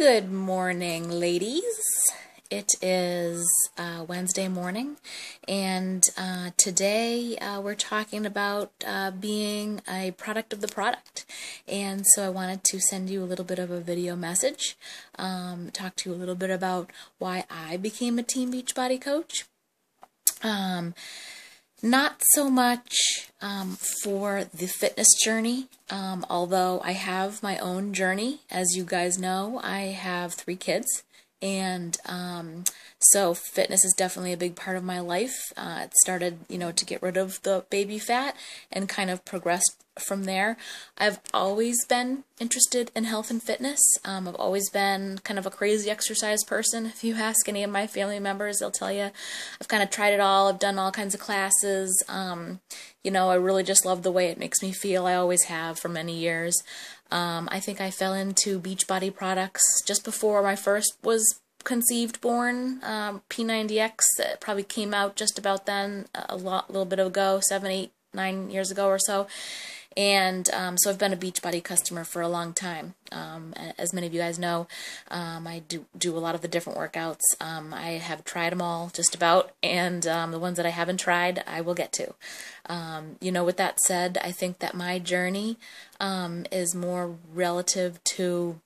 Good morning, ladies. It is uh, Wednesday morning, and uh, today uh, we're talking about uh, being a product of the product. And so I wanted to send you a little bit of a video message, um, talk to you a little bit about why I became a Team Beachbody coach. Um, not so much um, for the fitness journey, um, although I have my own journey. As you guys know, I have three kids, and um, so fitness is definitely a big part of my life. Uh, it started, you know, to get rid of the baby fat and kind of progressed from there. I've always been interested in health and fitness. Um, I've always been kind of a crazy exercise person. If you ask any of my family members, they'll tell you I've kind of tried it all. I've done all kinds of classes. Um, you know, I really just love the way it makes me feel. I always have for many years. Um, I think I fell into Beachbody products just before my first was conceived born um, P90X it probably came out just about then a lot little bit ago seven eight nine years ago or so and um, so I've been a Beachbody customer for a long time. Um, as many of you guys know, um, I do do a lot of the different workouts. Um, I have tried them all just about, and um, the ones that I haven't tried, I will get to. Um, you know, with that said, I think that my journey is more relative to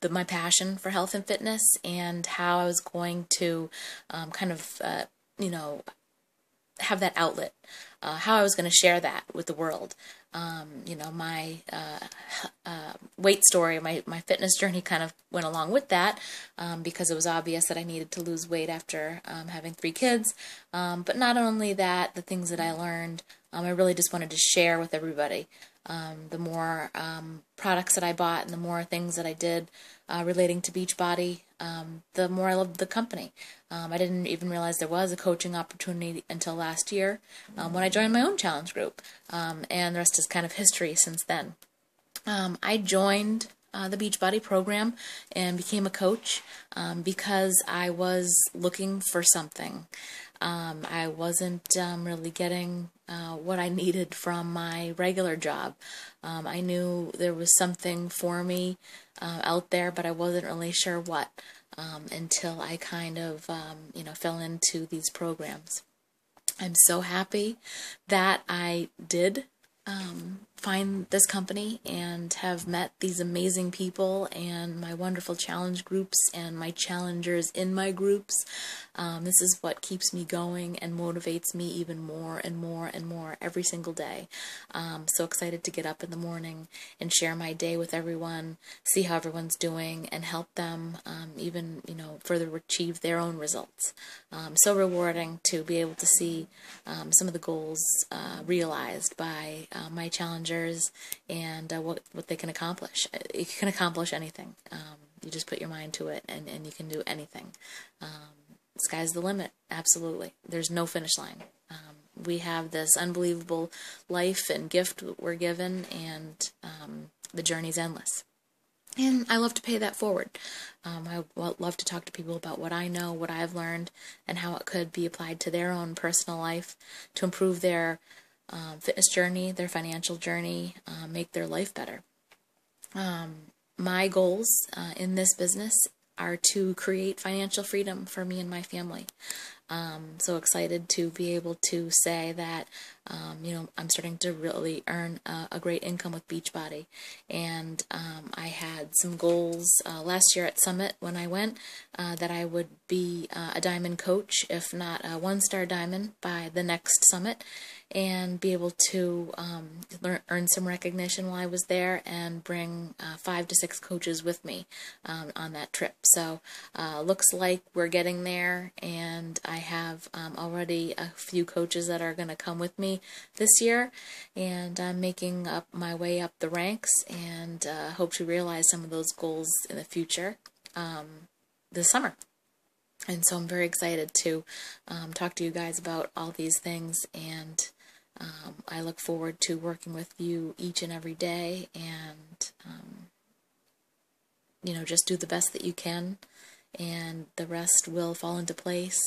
the, my passion for health and fitness and how I was going to kind of, uh, you know, have that outlet, uh, how I was going to share that with the world. Um, you know, my uh, uh, weight story, my, my fitness journey kind of went along with that um, because it was obvious that I needed to lose weight after um, having three kids. Um, but not only that, the things that I learned, um, I really just wanted to share with everybody. Um, the more products that I bought and the more things that I did uh, relating to Beachbody, um, the more I loved the company. Um, I didn't even realize there was a coaching opportunity until last year um, when I joined my own challenge group, um, and the rest is kind of history since then. Um, I joined uh, the Beachbody program and became a coach um, because I was looking for something. Um, I wasn't um, really getting uh, what I needed from my regular job. Um, I knew there was something for me uh, out there, but I wasn't really sure what um, until I kind of, um, you know, fell into these programs. I'm so happy that I did um, find this company and have met these amazing people and my wonderful challenge groups and my challengers in my groups. Um, this is what keeps me going and motivates me even more and more and more every single day. Um, so excited to get up in the morning and share my day with everyone, see how everyone's doing, and help them um, even you know further achieve their own results. Um, so rewarding to be able to see um, some of the goals uh, realized by uh, my challengers and uh, what what they can accomplish. Uh, you can accomplish anything. Um, you just put your mind to it, and, and you can do anything. Um, sky's the limit. Absolutely. There's no finish line. Um, we have this unbelievable life and gift we're given, and um, the journey's endless. And I love to pay that forward. Um, I love to talk to people about what I know, what I've learned, and how it could be applied to their own personal life to improve their um, fitness journey, their financial journey, uh, make their life better. Um, my goals uh, in this business are to create financial freedom for me and my family. Um, so excited to be able to say that, um, you know, I'm starting to really earn a, a great income with Beachbody. And um, I had some goals uh, last year at Summit when I went uh, that I would be uh, a diamond coach, if not a one star diamond, by the next Summit and be able to um, learn, earn some recognition while I was there and bring uh, five to six coaches with me um, on that trip. So uh, looks like we're getting there, and I have um, already a few coaches that are going to come with me this year, and I'm making up my way up the ranks and uh, hope to realize some of those goals in the future um, this summer. And so I'm very excited to um, talk to you guys about all these things and um, I look forward to working with you each and every day and, um, you know, just do the best that you can and the rest will fall into place.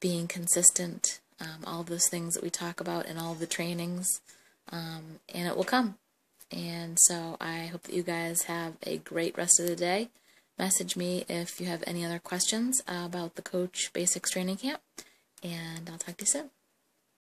Being consistent, um, all those things that we talk about in all the trainings, um, and it will come. And so I hope that you guys have a great rest of the day. Message me if you have any other questions about the Coach Basics Training Camp, and I'll talk to you soon.